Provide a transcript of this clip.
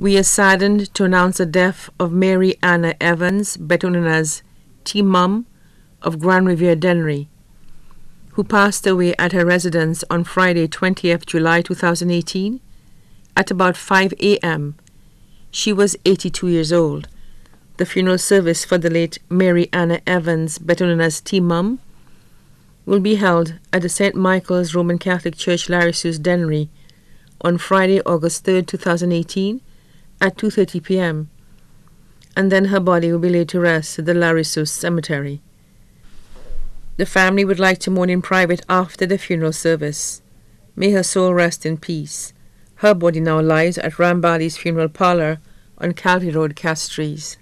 We are saddened to announce the death of Mary Anna Evans, better known as T Mum of Grand Riviere Dennery, who passed away at her residence on Friday, 20th July 2018 at about 5 a.m. She was 82 years old. The funeral service for the late Mary Anna Evans, better known as T Mum, will be held at the St. Michael's Roman Catholic Church, La Ressource Dennery on Friday, August 3, 2018 at 2.30 p.m. and then her body will be laid to rest at the La Ressource Cemetery. The family would like to mourn in private after the funeral service. May her soul rest in peace. Her body now lies at Rambali's funeral parlor on Calvary Road, Castries.